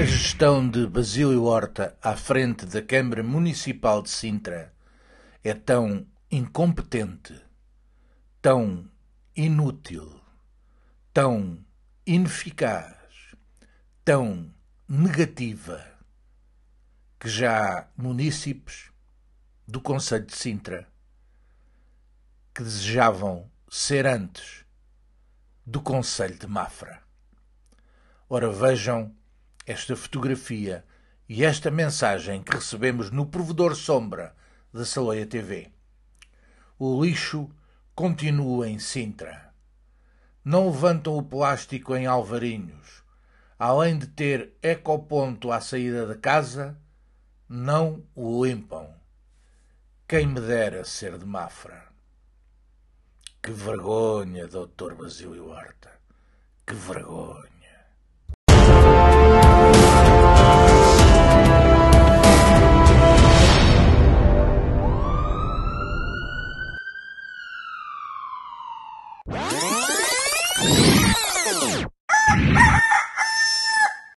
A gestão de Basílio Horta à frente da Câmara Municipal de Sintra é tão incompetente, tão inútil, tão ineficaz, tão negativa, que já há munícipes do Conselho de Sintra que desejavam ser antes do Conselho de Mafra. Ora, vejam esta fotografia e esta mensagem que recebemos no provedor sombra da Saleia TV. O lixo continua em Sintra. Não levantam o plástico em Alvarinhos. Além de ter ecoponto à saída da casa, não o limpam. Quem me dera ser de Mafra. Que vergonha, doutor Basílio Horta. Que vergonha.